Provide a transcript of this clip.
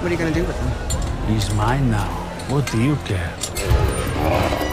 What are you gonna do with him? He's mine now. What do you care?